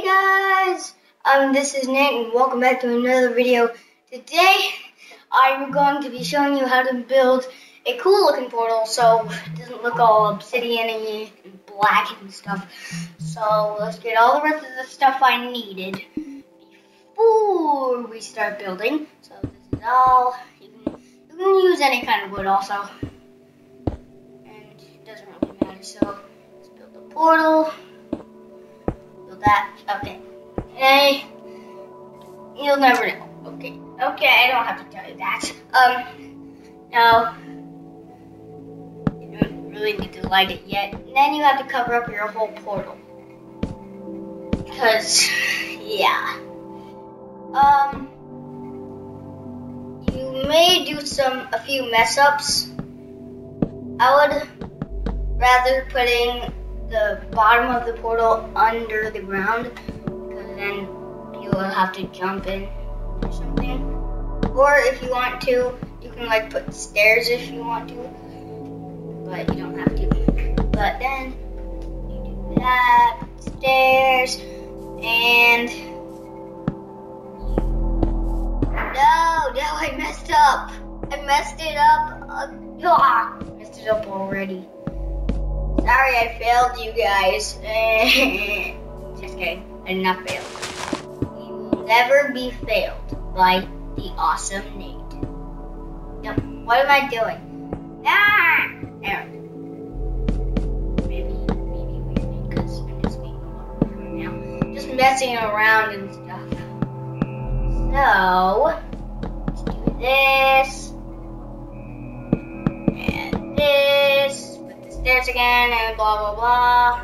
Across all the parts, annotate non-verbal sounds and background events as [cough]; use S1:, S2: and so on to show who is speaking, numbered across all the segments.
S1: Hey guys, um, this is Nate and welcome back to another video. Today, I'm going to be showing you how to build a cool looking portal so it doesn't look all obsidian and black and stuff. So let's get all the rest of the stuff I needed before we start building. So this is all, you can, you can use any kind of wood also. And it doesn't really matter, so let's build a portal that. Okay. Hey. You'll never know. Okay. Okay, I don't have to tell you that. Um, no. You don't really need to light it yet. And then you have to cover up your whole portal. Because, yeah. Um, you may do some, a few mess ups. I would rather putting the bottom of the portal under the ground because then you will have to jump in or something. Or if you want to, you can like put stairs if you want to, but you don't have to. But then you do that, stairs, and no, no, I messed up. I messed it up. Uh, messed it up already. Sorry I failed you guys. [laughs] Just kidding. I did not fail. You will never be failed by the awesome Nate. Yep. What am I doing? Ah! There. Maybe, maybe weird because I'm just being now. Just messing around and stuff. So, let's do this. Stairs again and blah blah blah.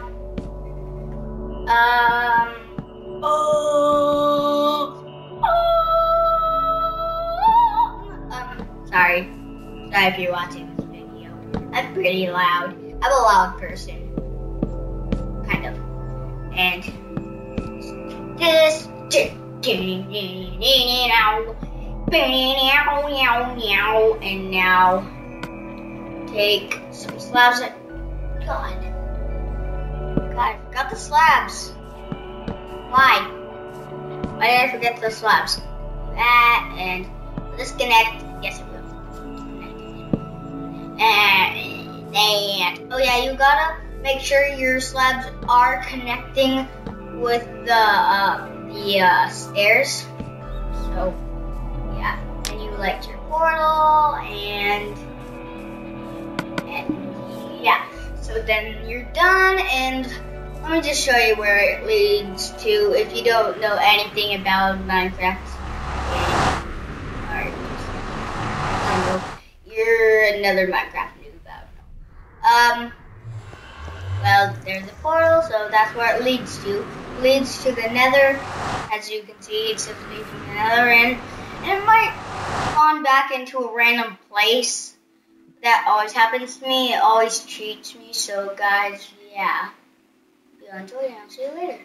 S1: Um. Oh. oh um. Sorry. Sorry if you're watching this video. I'm pretty loud. I'm a loud person. Kind of. And this. And now take some slabs God. God, I forgot the slabs. Why? Why did I forget the slabs? That and disconnect. Yes, it will. And, and oh yeah, you gotta make sure your slabs are connecting with the uh, the uh, stairs. So yeah, and you light your portal and then you're done, and let me just show you where it leads to if you don't know anything about Minecraft. you're another Minecraft noob. Um, well, there's a portal, so that's where it leads to. It leads to the nether. As you can see, it says lead from the nether, and, and it might spawn back into a random place that always happens to me. It always treats me. So, guys, yeah. Be on Twitter. I'll see you later.